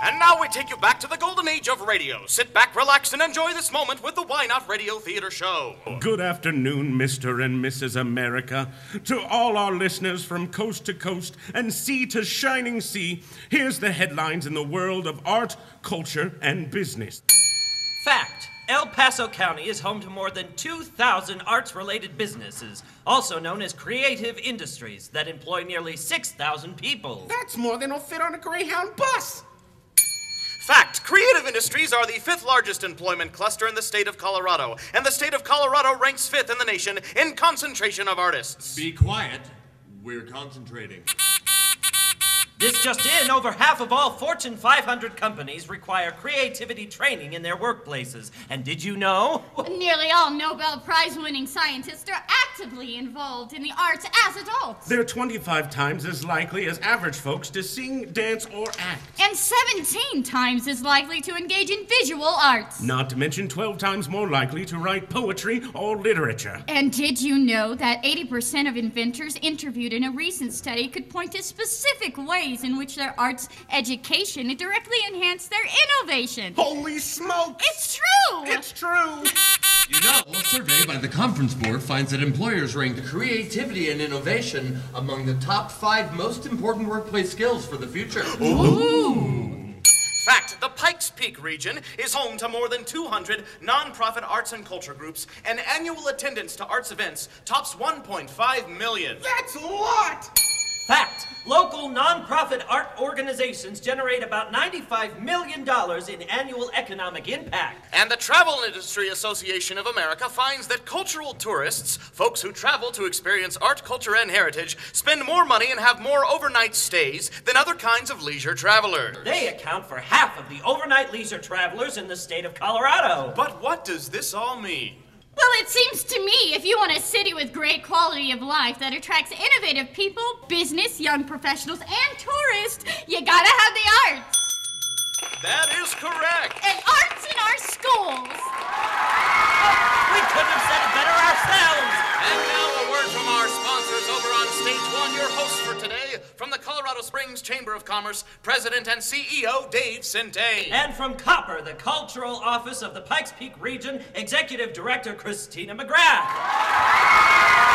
And now we take you back to the golden age of radio. Sit back, relax, and enjoy this moment with the WYNOT Radio Theater Show. Good afternoon, Mr. and Mrs. America. To all our listeners from coast to coast and sea to shining sea, here's the headlines in the world of art, culture, and business. Fact El Paso County is home to more than 2,000 arts related businesses, also known as creative industries, that employ nearly 6,000 people. That's more than will fit on a Greyhound bus. Fact Creative industries are the fifth largest employment cluster in the state of Colorado, and the state of Colorado ranks fifth in the nation in concentration of artists. Be quiet. We're concentrating. This just in, over half of all Fortune 500 companies require creativity training in their workplaces. And did you know? Nearly all Nobel Prize winning scientists are actively involved in the arts as adults. They're 25 times as likely as average folks to sing, dance, or act. And 17 times as likely to engage in visual arts. Not to mention 12 times more likely to write poetry or literature. And did you know that 80% of inventors interviewed in a recent study could point to specific ways in which their arts education directly enhanced their innovation? Holy smokes! It's true! It's true! You know, a survey by the Conference Board finds that employers ranked creativity and innovation among the top five most important workplace skills for the future. Ooh. Fact the Pikes Peak region is home to more than 200 nonprofit arts and culture groups, and annual attendance to arts events tops 1.5 million. That's a lot! Fact local nonprofit art organizations generate about $95 million in annual economic impact. And the Travel Industry Association of America finds that cultural tourists, folks who travel to experience art, culture, and heritage, spend more money and have more overnight stays than other kinds of leisure travelers. They account for half of the overnight leisure travelers in the state of Colorado. But what does this all mean? Well, it seems to me if you want a city with great quality of life that attracts innovative people, business, young professionals, and tourists, you gotta have the arts. That is correct. And arts in our schools. We couldn't have said it better ourselves. And now a word from our sponsors over on stage one. Your host for today, from the Colorado Springs Chamber of Commerce, President and CEO Dave Csintyan. And from COPPeR, the Cultural Office of the Pikes Peak Region, Executive Director Christina McGrath.